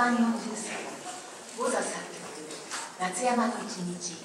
版40歳五座作曲夏山の一日。